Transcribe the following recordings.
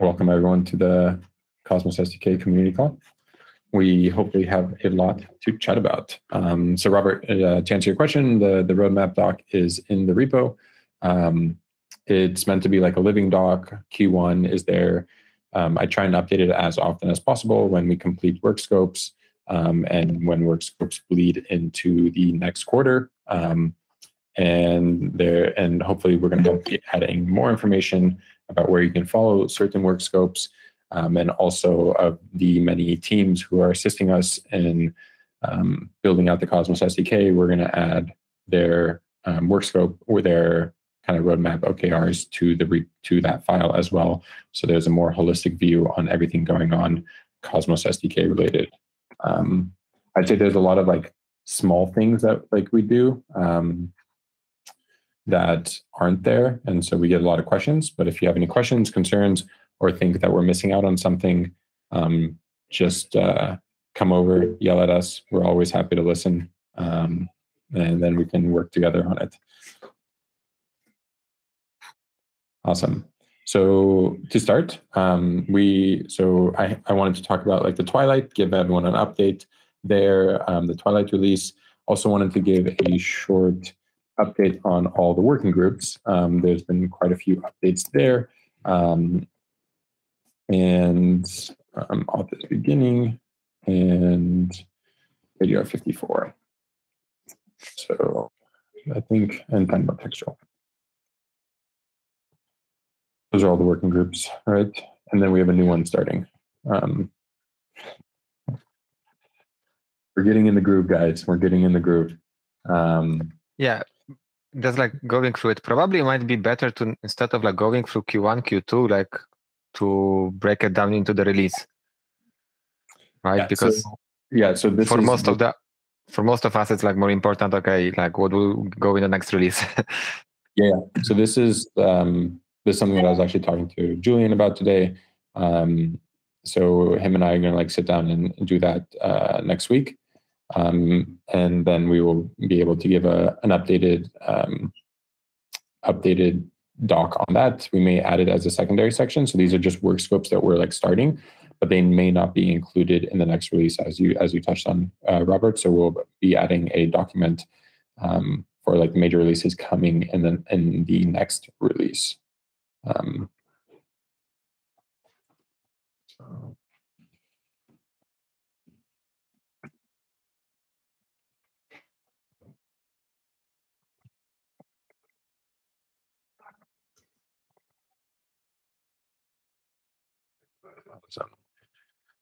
welcome everyone to the Cosmos SDK community call. We hopefully have a lot to chat about. Um, so, Robert, uh, to answer your question, the, the roadmap doc is in the repo. Um, it's meant to be like a living doc. Q1 is there. Um, I try and update it as often as possible when we complete work scopes um, and when work scopes bleed into the next quarter. Um, and there, and hopefully, we're going to be adding more information about where you can follow certain work scopes um, and also of the many teams who are assisting us in um, building out the Cosmos SDK. We're going to add their um, work scope or their kind of roadmap OKRs to the re- to that file as well. So there's a more holistic view on everything going on Cosmos SDK related. Um, I'd say there's a lot of like small things that like we do um, that aren't there, and so we get a lot of questions. But if you have any questions, concerns, or think that we're missing out on something, um, just uh, come over, yell at us. We're always happy to listen, um, and then we can work together on it. Awesome. So to start, um, we so I, I wanted to talk about like the Twilight, give everyone an update there, um, the Twilight release. Also wanted to give a short update on all the working groups. Um, there's been quite a few updates there. Um, and um, at the beginning and video 54. So I think, and then about textual. Those are all the working groups, right? And then we have a new one starting. Um, we're getting in the groove, guys. We're getting in the groove. Um, yeah, just like going through it. Probably might be better to instead of like going through Q1, Q2, like to break it down into the release, right? Yeah, because so, yeah, so this for most the, of the for most of us, it's like more important. Okay, like what will go in the next release? yeah. So this is um, this is something that I was actually talking to Julian about today. Um, so him and I are going to like sit down and do that uh, next week, um, and then we will be able to give a an updated um, updated doc on that. We may add it as a secondary section. So these are just work scopes that we're like starting, but they may not be included in the next release as you as you touched on, uh, Robert. So we'll be adding a document um, for like major releases coming in the in the next release. Um,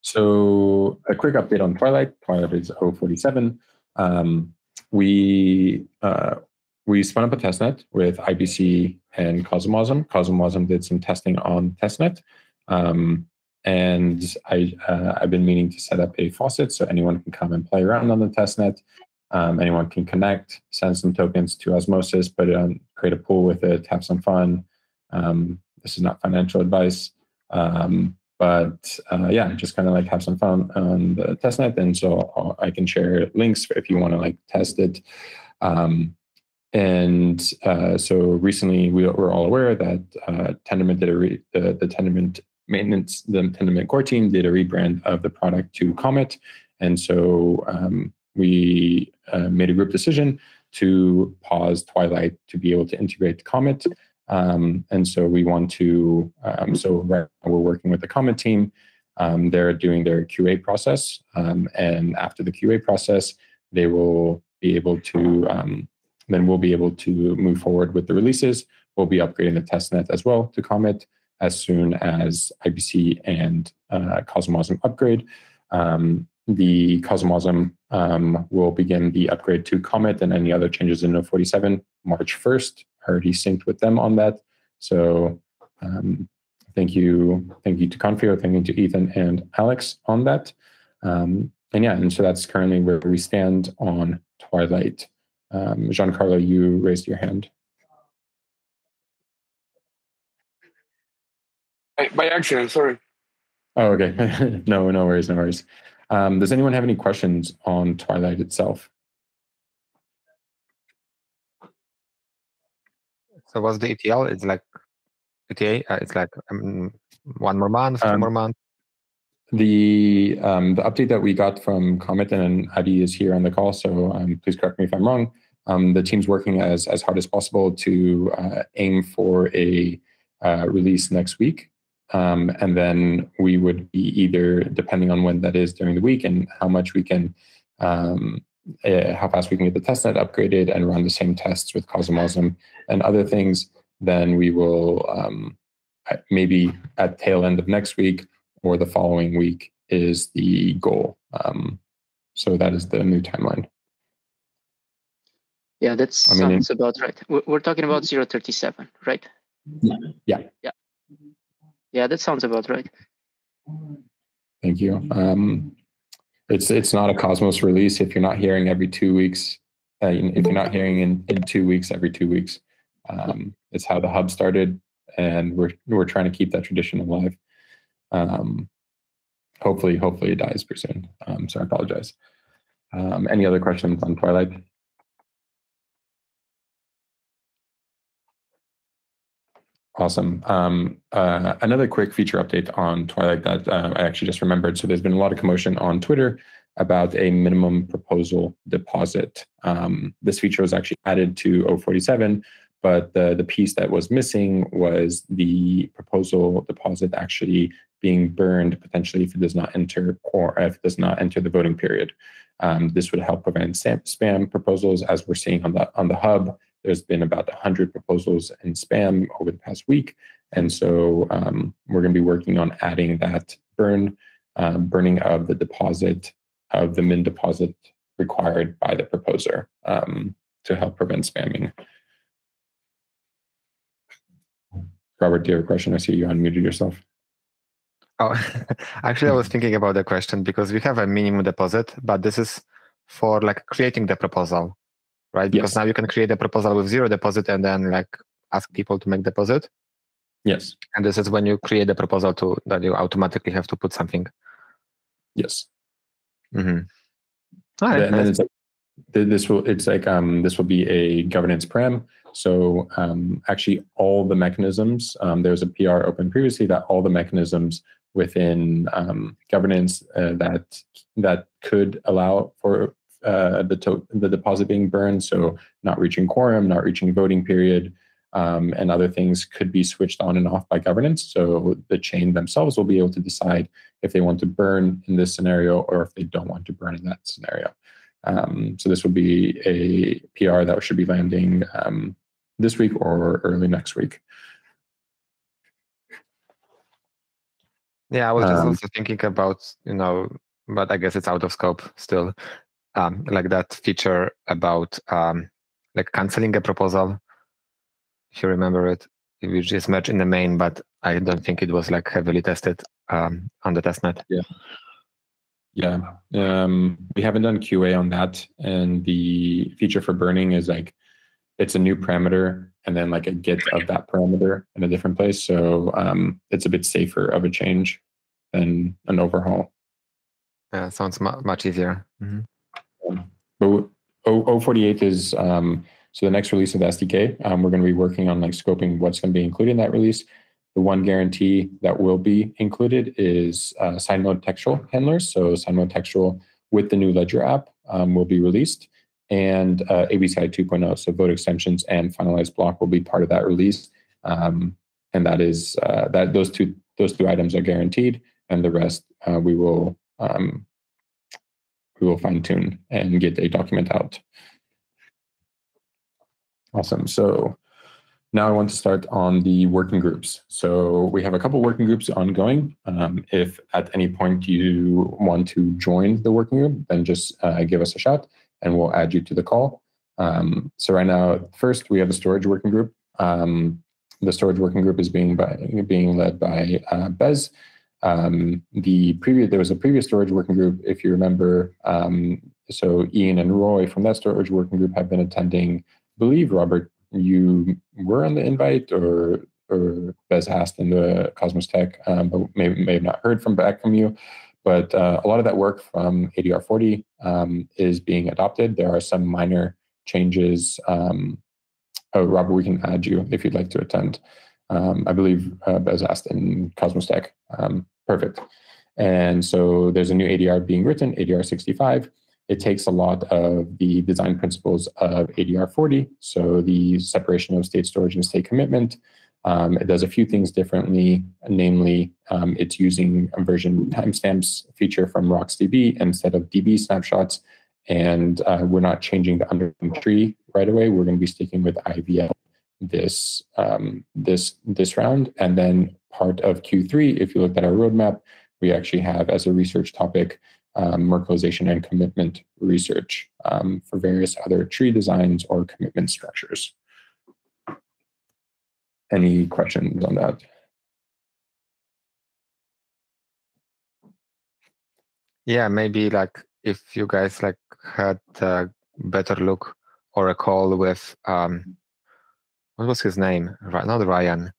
So a quick update on Twilight. Twilight is 047. Um, we uh, we spun up a testnet with IBC and CosmWasm. CosmWasm did some testing on testnet. Um, and I, uh, I've been meaning to set up a faucet so anyone can come and play around on the testnet. Um, anyone can connect, send some tokens to Osmosis, put it on, create a pool with it, have some fun. Um, this is not financial advice. Um, but uh, yeah, just kind of like have some fun on the testnet. And so I can share links if you want to like test it. Um, and uh, so recently we were all aware that uh, Tendermint did a re- the, the Tendermint maintenance, the Tendermint core team did a rebrand of the product to Comet. And so um, we uh, made a group decision to pause Twilight to be able to integrate Comet. Um, and so we want to, um, so right now we're working with the Comet team. Um, they're doing their QA process. Um, and after the QA process, they will be able to um, then we'll be able to move forward with the releases. We'll be upgrading the testnet as well to Comet as soon as IBC and uh, CosmWasm upgrade. Um, the CosmWasm will begin the upgrade to Comet and any other changes in 047 March 1st. Already synced with them on that. So um, thank you, thank you to Confio, thank you to Ethan and Alex on that. Um, and yeah, and so that's currently where we stand on Twilight um, Giancarlo, you raised your hand. By accident, sorry. Oh, okay. no, no worries, no worries. Um, does anyone have any questions on Twilight itself? So what's the ETL? It's like ETA? Uh, it's like um, one more month, two Um, more months. The um, the update that we got from Comet and Adi is here on the call, so um, please correct me if I'm wrong. Um, the team's working as as hard as possible to uh, aim for a uh, release next week, um, and then we would be either depending on when that is during the week and how much we can, um, uh, how fast we can get the testnet upgraded and run the same tests with CosmWasm and other things. Then we will um, maybe at tail end of next week or the following week is the goal. Um, so that is the new timeline. Yeah, that I mean, sounds about right. We're, we're talking about 037, right? Yeah. Yeah. Yeah, that sounds about right. Thank you. Um, it's it's not a Cosmos release if you're not hearing every two weeks. Uh, if you're not hearing in, in two weeks, every two weeks. Um, it's how the hub started, and we're we're trying to keep that tradition alive. Um, hopefully, hopefully it dies pretty soon. Um, so I apologize. Um, any other questions on Twilight? Awesome. Um, uh, another quick feature update on Twilight that uh, I actually just remembered. So there's been a lot of commotion on Twitter about a minimum proposal deposit. Um, this feature was actually added to 047, but the, the piece that was missing was the proposal deposit actually being burned potentially if it does not enter or if it does not enter the voting period. Um, this would help prevent spam, spam proposals as we're seeing on the on the hub. There's been about 100 proposals in spam over the past week. And so um, we're going to be working on adding that burn, um, burning of the deposit, of the min deposit required by the proposer um, to help prevent spamming. Robert, do you have a question? I see you unmuted yourself. Oh, actually, I was thinking about the question because we have a minimum deposit, but this is for like creating the proposal, right? Because Yes. now you can create a proposal with zero deposit and then like ask people to make deposit. Yes. And this is when you create the proposal to that you automatically have to put something. Yes. Mm-hmm. All right, and then it's like this will it's like um this will be a governance param so um actually all the mechanisms um there was a pr open previously that all the mechanisms within um governance uh, that that could allow for uh the to- the deposit being burned so not reaching quorum not reaching voting period um, and other things could be switched on and off by governance. So the chain themselves will be able to decide if they want to burn in this scenario or if they don't want to burn in that scenario. Um, so this will be a PR that should be landing um, this week or early next week. Yeah, I was just Um, also thinking about, you know, but I guess it's out of scope still. Um, like that feature about um, like canceling a proposal. If you remember it, we just merged in the main, but I don't think it was like heavily tested um, on the testnet. Yeah, um, we haven't done QA on that, and the feature for burning is like it's a new parameter and then like a get of that parameter in a different place. So um, it's a bit safer of a change than an overhaul. Yeah, sounds mu- much easier. Mhm. But O 048 is um, so the next release of the SDK. Um, we're going to be working on like scoping what's going to be included in that release. The one guarantee that will be included is uh, sign mode textual handlers. So sign mode textual with the new Ledger app um, will be released, and uh, ABCI 2.0. So vote extensions and finalized block will be part of that release. Um, and that is uh, that those two those two items are guaranteed, and the rest uh, we will um, we will fine tune and get a document out. Awesome. So now I want to start on the working groups. So we have a couple working groups ongoing. Um, if at any point you want to join the working group, then just uh, give us a shout and we'll add you to the call. Um, so right now, first we have a storage working group. Um, the storage working group is being by, being led by uh, Bez. Um, the previous there was a previous storage working group, if you remember. Um, so Ian and Roy from that storage working group have been attending. I believe Robert, you were on the invite, or or Bez asked in the Cosmos Tech, um, but may may have not heard from back from you. But uh, a lot of that work from ADR 40 um, is being adopted. There are some minor changes. Um, oh, Robert, we can add you if you'd like to attend. Um, I believe uh, asked in Cosmos Stack. Um, perfect. And so there's a new ADR being written, ADR 65. It takes a lot of the design principles of ADR 40, so the separation of state storage and state commitment. Um, it does a few things differently, namely, um, it's using a version timestamps feature from RocksDB instead of DB snapshots. And uh, we're not changing the underlying tree right away. We're going to be sticking with IAVL this um, this this round, and then part of Q3. If you look at our roadmap, we actually have as a research topic um, Merkleization and commitment research um, for various other tree designs or commitment structures. Any questions on that? Yeah, maybe like if you guys like had a better look or a call with um what was his name? Not Ryan.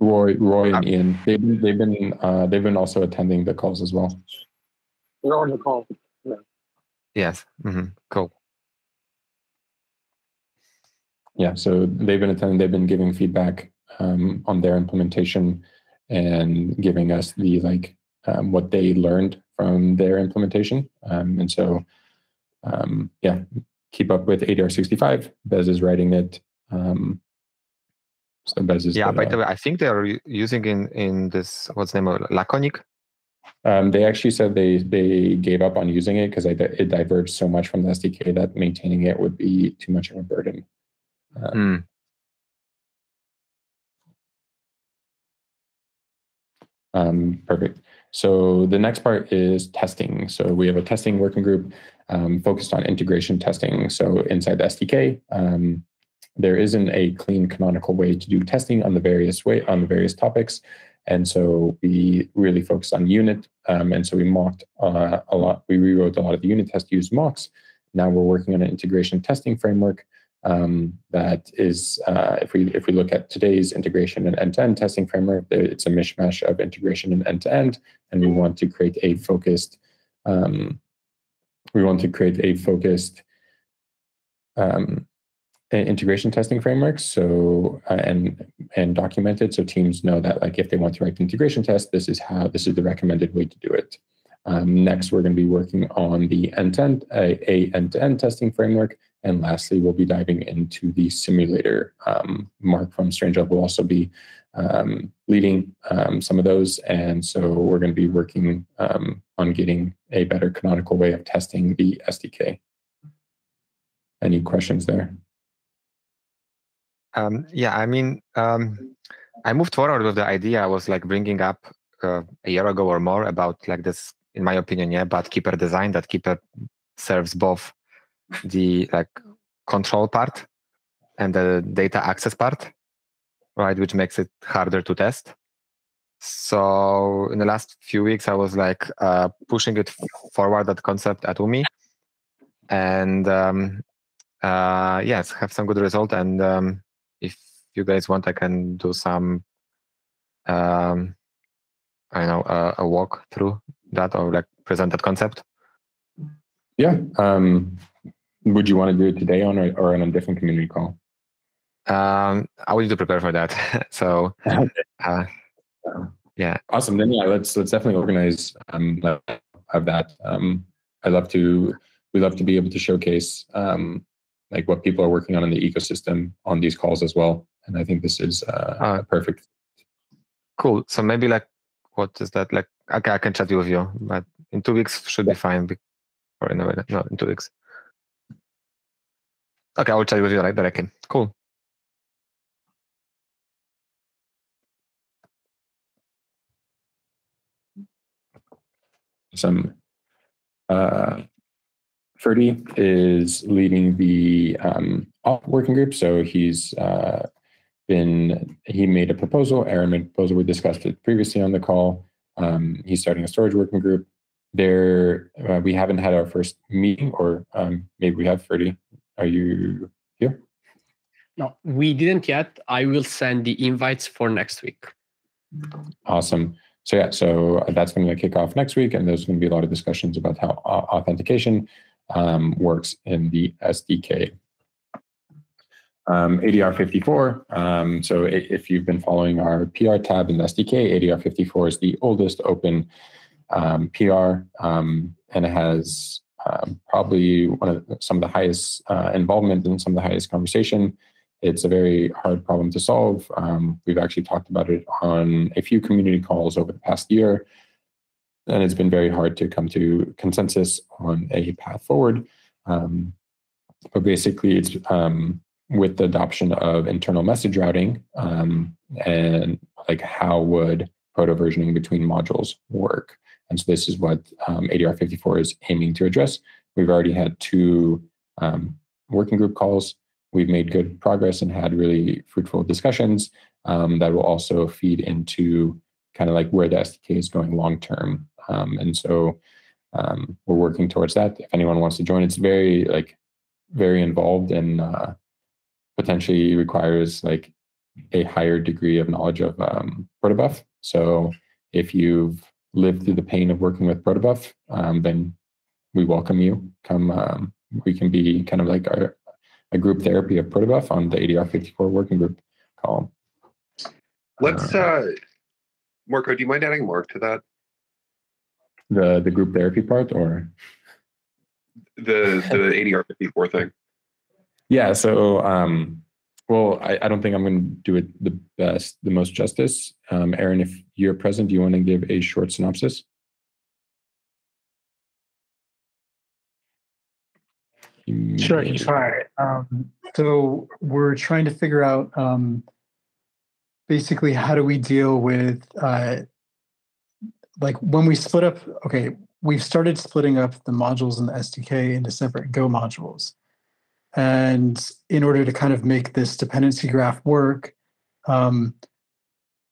Roy, Roy, and um, Ian. They've been, they've been, uh, they've been also attending the calls as well. They're on the call. Yeah. Yes. Mm-hmm. Cool. Yeah. So they've been attending. They've been giving feedback um, on their implementation and giving us the like um, what they learned from their implementation. Um, and so, um, yeah, keep up with ADR 65. Bez is writing it. Um, so Bez is yeah. The, by the way, I think they are using in in this what's the name of Laconic. Um, they actually said they they gave up on using it because it diverged so much from the SDK that maintaining it would be too much of a burden. mm. Um, perfect. So the next part is testing. So we have a testing working group um, focused on integration testing. So inside the SDK, um, there isn't a clean canonical way to do testing on the various way on the various topics. And so we really focused on unit. Um, and so we mocked uh, a lot. We rewrote a lot of the unit test use mocks. Now we're working on an integration testing framework um, that is, uh, if we if we look at today's integration and end-to-end testing framework, it's a mishmash of integration and end-to-end, and we want to create a focused. Um, we want to create a focused um, integration testing frameworks so uh, and and documented so teams know that like if they want to write the integration test this is how this is the recommended way to do it um, next we're going to be working on the end-to-end a, a end-to-end testing framework and lastly, we'll be diving into the simulator. Um, Mark from Strangelove will also be um, leading um, some of those. And so we're going to be working um, on getting a better canonical way of testing the SDK. Any questions there? Um, yeah, I mean, um, I moved forward with the idea I was like bringing up uh, a year ago or more about like this, in my opinion, yeah, but keeper design that keeper serves both the like control part and the data access part, right, which makes it harder to test. So in the last few weeks, I was like uh, pushing it forward that concept at Umee, and um, uh, yes, have some good result. And um, if you guys want, I can do some, um, I know, uh, a walk through that or like present that concept. Yeah, um, would you want to do it today on or, or on a different community call? Um, I would need to prepare for that. so, uh, yeah. Awesome. Then yeah, let's let's definitely organize um of that. Um, I love to we love to be able to showcase um like what people are working on in the ecosystem on these calls as well. And I think this is uh, uh perfect. Cool. So maybe like what is that like? Okay, I can chat with you, but in two weeks should be fine. Or in a way, no, in two weeks. Okay, I will you with you directly. Cool. Some uh, Ferdy is leading the um, working group, so he's uh, been he made a proposal. Aaron made a proposal. We discussed it previously on the call. Um, he's starting a storage working group. There, uh, we haven't had our first meeting, or um, maybe we have Ferdy. Are you here? No, we didn't yet. I will send the invites for next week. Awesome. So yeah, so that's going to kick off next week, and there's going to be a lot of discussions about how authentication um, works in the SDK. Um, ADR 54. Um, so if you've been following our PR tab in the SDK, ADR 54 is the oldest open um, PR, um, and it has um, probably one of the, some of the highest uh, involvement and some of the highest conversation. It's a very hard problem to solve. Um, we've actually talked about it on a few community calls over the past year, and it's been very hard to come to consensus on a path forward. Um, but basically, it's um, with the adoption of internal message routing um, and like how would proto versioning between modules work. And so this is what um, ADR 54 is aiming to address. We've already had two um, working group calls. We've made good progress and had really fruitful discussions um, that will also feed into kind of like where the SDK is going long term. Um, and so um, we're working towards that. If anyone wants to join, it's very like very involved and uh, potentially requires like a higher degree of knowledge of um, protobuf. So if you've lived through the pain of working with protobuf, um, then we welcome you. Come, um, we can be kind of like our, a group therapy of protobuf on the ADR 54 working group call. Let's, uh, uh, Marco, do you mind adding Mark to that? The the group therapy part or the the ADR 54 thing? Yeah. So, um, well, I, I don't think I'm going to do it the best, the most justice. Um, Aaron, if you're present, do you want to give a short synopsis? Sure, I can try. Um, so we're trying to figure out um, basically how do we deal with uh, like when we split up. Okay, we've started splitting up the modules in the SDK into separate Go modules. And in order to kind of make this dependency graph work, um,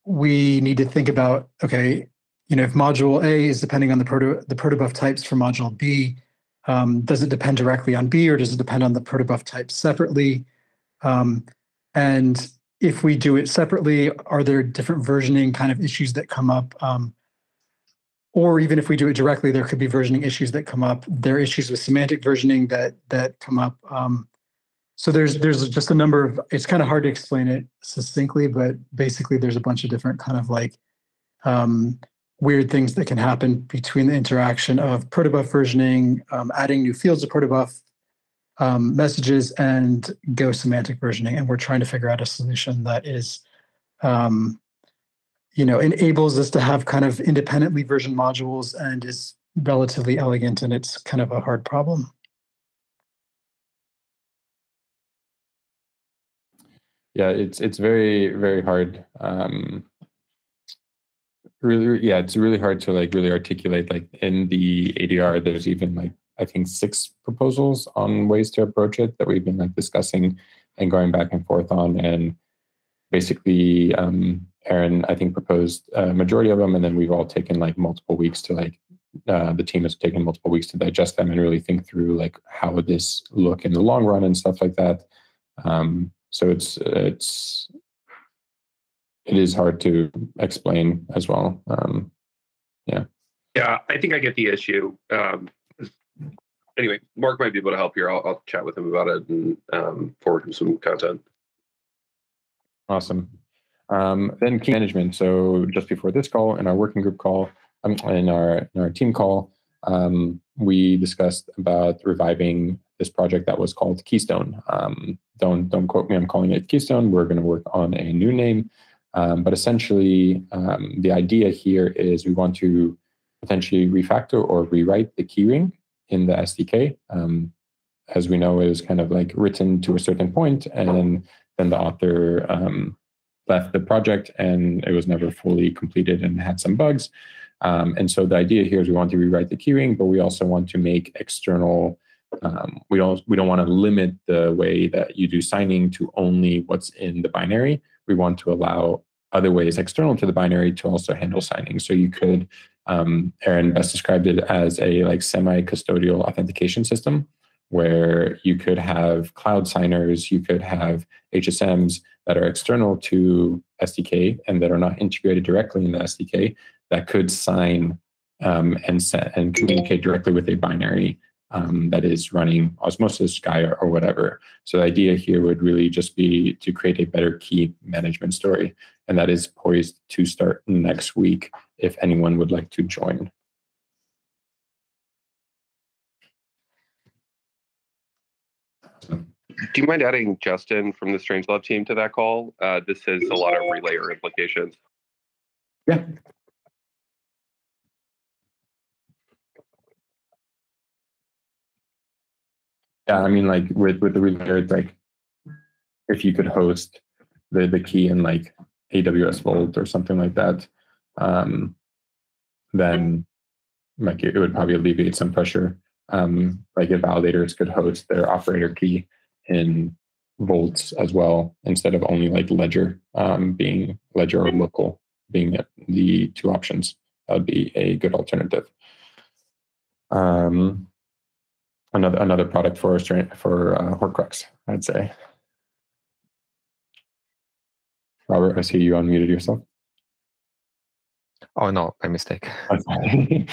we need to think about okay, you know, if module A is depending on the proto the protobuf types for module B, um, does it depend directly on B or does it depend on the protobuf type separately? Um, and if we do it separately, are there different versioning kind of issues that come up? Um, or even if we do it directly, there could be versioning issues that come up. There are issues with semantic versioning that that come up. Um, so there's there's just a number of. It's kind of hard to explain it succinctly, but basically there's a bunch of different kind of like um, weird things that can happen between the interaction of protobuf versioning, um, adding new fields of protobuf um, messages, and Go semantic versioning. And we're trying to figure out a solution that is um, you know, enables us to have kind of independently version modules and is relatively elegant and it's kind of a hard problem. Yeah, it's it's very very hard. Um, really, yeah, it's really hard to like really articulate. Like in the ADR, there's even like I think six proposals on ways to approach it that we've been like discussing and going back and forth on, and basically um, Aaron, I think, proposed a majority of them, and then we've all taken like multiple weeks to like uh, the team has taken multiple weeks to digest them and really think through like how would this look in the long run and stuff like that. Um, so it's it's it is hard to explain as well. Um, yeah. Yeah, I think I get the issue. Um, anyway, Mark might be able to help here. I'll, I'll chat with him about it and um, forward him some content. Awesome. Um, then key management. So just before this call, in our working group call, um, in our in our team call, um, we discussed about reviving this project that was called Keystone. Um, don't don't quote me. I'm calling it Keystone. We're going to work on a new name, um, but essentially um, the idea here is we want to potentially refactor or rewrite the keyring in the SDK. as we know, it was kind of like written to a certain point, and then the author left the project and it was never fully completed and had some bugs. Um, and so the idea here is we want to rewrite the keyring, but we also want to make external. Um, we don't we don't want to limit the way that you do signing to only what's in the binary. We want to allow other ways external to the binary to also handle signing. So you could, um, Aaron best described it as a like semi-custodial authentication system, where you could have cloud signers, you could have HSMs that are external to SDK and that are not integrated directly in the SDK that could sign um, and set and communicate directly with a binary um, that is running Osmosis, Gaia, or whatever. So the idea here would really just be to create a better key management story. And that is poised to start next week if anyone would like to join. Do you mind adding Justin from the Strangelove team to that call? Uh, this has a lot of relayer implications. Yeah. Yeah, I mean, like with with the relayer, it's like if you could host the the key in like AWS Vault or something like that, um, then like it, it would probably alleviate some pressure. Um, like if validators could host their operator key in Vaults as well, instead of only like Ledger um, being Ledger or local being the two options, that would be a good alternative. Um, another another product for for uh, Horcrux, I'd say. Robert, I see you unmuted yourself. Oh no, my mistake.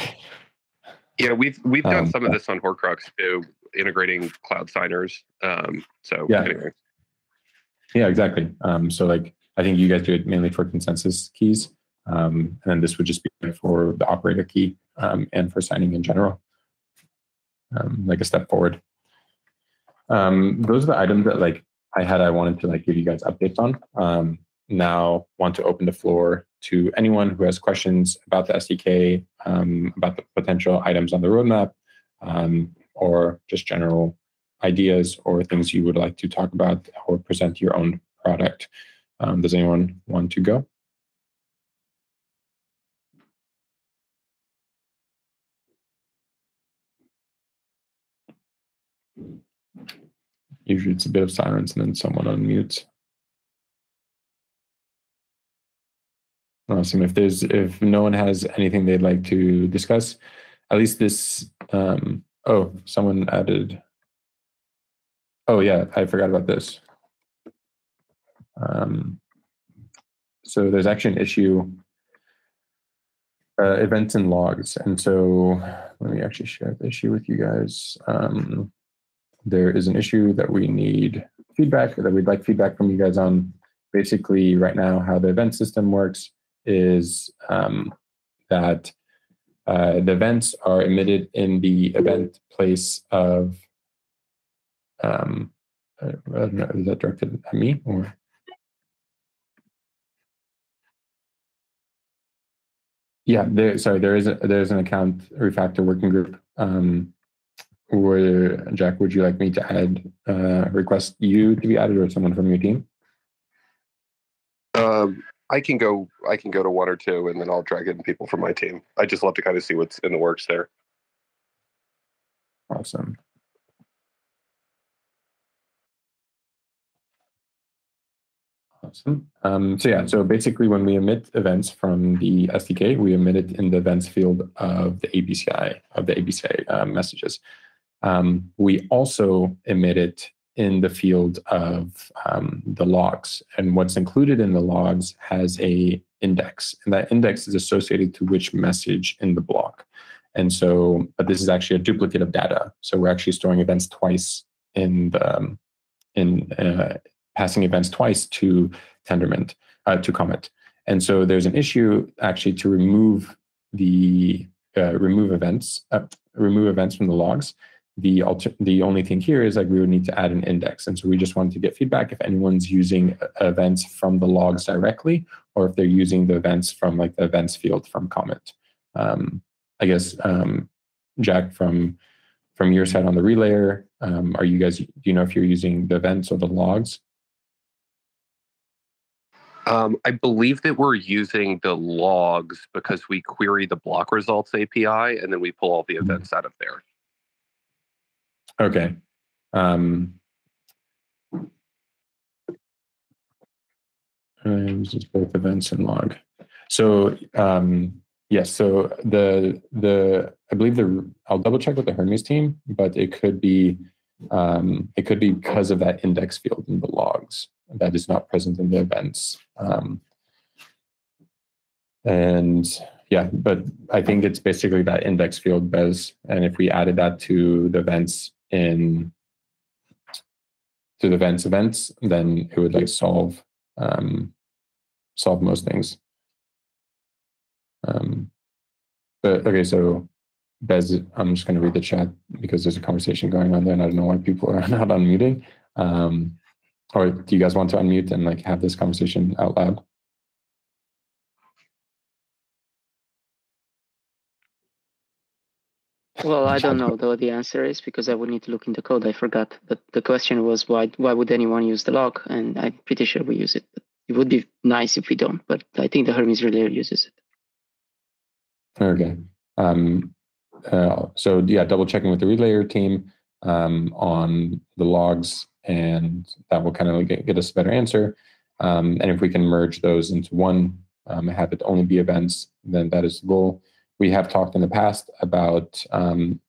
yeah, we've we've done Um, some of this on Horcrux too, integrating cloud signers. Um, so Yeah. anyway, Yeah, exactly. Um, so like I think you guys do it mainly for consensus keys, um, and then this would just be for the operator key um, and for signing in general, um, like a step forward. Um, those are the items that like I had. I wanted to like give you guys updates on. Um, now want to open the floor to anyone who has questions about the SDK, um, about the potential items on the roadmap, um, or just general ideas or things you would like to talk about or present your own product. Um, does anyone want to go? Usually it's a bit of silence and then someone unmutes. Awesome. If there's if no one has anything they'd like to discuss, at least this um oh someone added Oh yeah, I forgot about this. Um, so there's actually an issue, uh, events and logs, and so let me actually share the issue with you guys. Um, there is an issue that we need feedback that we'd like feedback from you guys on. Basically, right now, how the event system works is um, that uh, the events are emitted in the event place of um, I don't know, is that directed at me or? Yeah, there, sorry, there is a, there's an account refactor working group. Um, where Jack, would you like me to add, uh, request you to be added or someone from your team? um, I can go. I can go to one or two, and then I'll drag in people from my team. I just love to kind of see what's in the works there. Awesome. Awesome. Um, so yeah, so basically when we emit events from the SDK, we emit it in the events field of the ABCI, of the ABCI uh, messages. Um, we also emit it in the field of um, the logs. And what's included in the logs has a index, and that index is associated to which message in the block. And so, but this is actually a duplicate of data. So we're actually storing events twice in the um, in uh, passing events twice to Tendermint uh, to Comet. And so there's an issue actually to remove the uh, remove events uh, remove events from the logs. The alter- the only thing here is like we would need to add an index, and so we just wanted to get feedback if anyone's using uh, events from the logs directly, or if they're using the events from like the events field from Comet. Um, I guess um, Jack from from your side on the relayer, um, are you guys? Do you know if you're using the events or the logs? Um, I believe that we're using the logs because we query the block results API, and then we pull all the events out of there. Okay. Um, just both events and log. So um, yes, so the the I believe the I'll double check with the Hermes team, but it could be um, it could be because of that index field in the logs that is not present in the events. Um, and yeah, but I think it's basically that index field Bez, and if we added that to the events in to the events events, then it would like solve um, solve most things. Um, but okay, so Bez, I'm just going to read the chat because there's a conversation going on there, and I don't know why people are not unmuting. Um, or do you guys want to unmute and like have this conversation out loud? Well, I don't know though the answer is because I would need to look in the code. I forgot. But the question was why why would anyone use the log? And I'm pretty sure we use it. It would be nice if we don't. But I think the Hermes relayer uses it. Okay. Um, uh, so yeah, double checking with the relayer team um, on the logs, and that will kind of get, get us a better answer. Um, and if we can merge those into one, um, have it only be events, then that is the goal. We have talked in the past about um,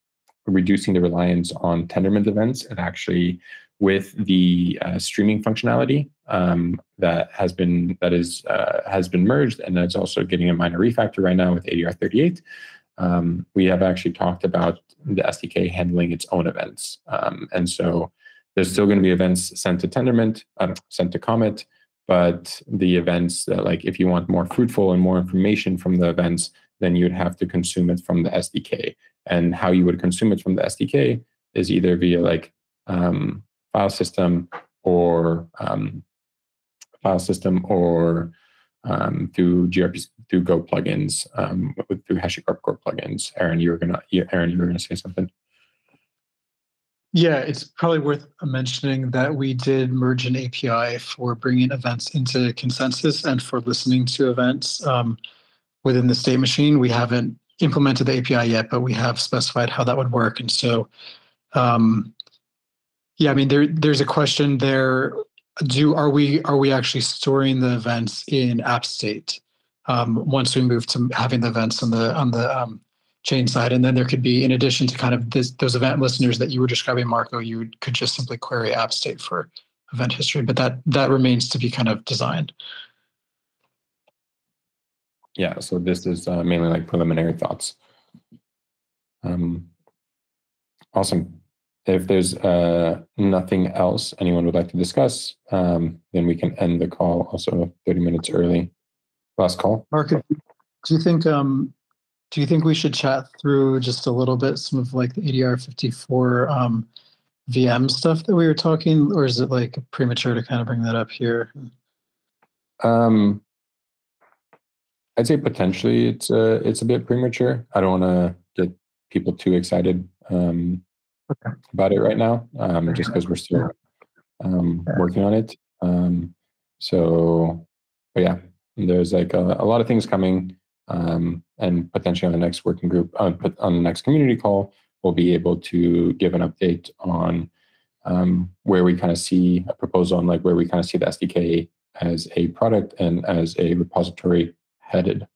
reducing the reliance on Tendermint events and actually with the uh, streaming functionality um, that has been that is uh, has been merged and that's also getting a minor refactor right now with ADR 38. Um, we have actually talked about the SDK handling its own events, um, and so there's still going to be events sent to Tendermint, uh, sent to Comet, but the events that like if you want more fruitful and more information from the events, then you'd have to consume it from the SDK. And how you would consume it from the SDK is either via like um, file system or um, file system or um, through gRPC through Go plugins um, through HashiCorp Core plugins. Aaron, you were gonna Aaron, you were gonna say something. Yeah, it's probably worth mentioning that we did merge an API for bringing events into consensus and for listening to events um, within the state machine. We haven't implemented the API yet, but we have specified how that would work. And so, um, yeah, I mean, there there's a question there. Do are we are we actually storing the events in app state um, once we move to having the events on the on the um, chain side? And then there could be, in addition to kind of this, those event listeners that you were describing, Marco, you could just simply query app state for event history, but that that remains to be kind of designed. Yeah, so this is uh, mainly like preliminary thoughts. Um, awesome. If there's uh, nothing else anyone would like to discuss, um, then we can end the call also 30 minutes early. Last call. Marco, do you think um, do you think we should chat through just a little bit some of like the ADR 54 um, VM stuff that we were talking, or is it like premature to kind of bring that up here? Um, I'd say potentially it's a it's a bit premature. I don't want to get people too excited um, okay. about it right now, um, just because we're still um, working on it. Um, so, but yeah, there's like a, a lot of things coming, um, and potentially on the next working group, uh, on the next community call, we'll be able to give an update on um, where we kind of see a proposal and like where we kind of see the SDK as a product and as a repository headed.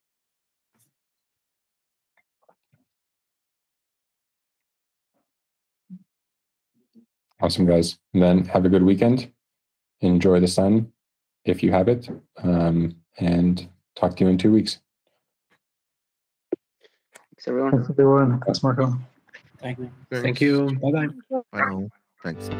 Awesome, guys. And then have a good weekend. Enjoy the sun if you have it. Um, and talk to you in two weeks. Thanks, everyone. Thanks, everyone. Thanks, Marco. Thank you. Thank you. Bye bye. Well, thanks.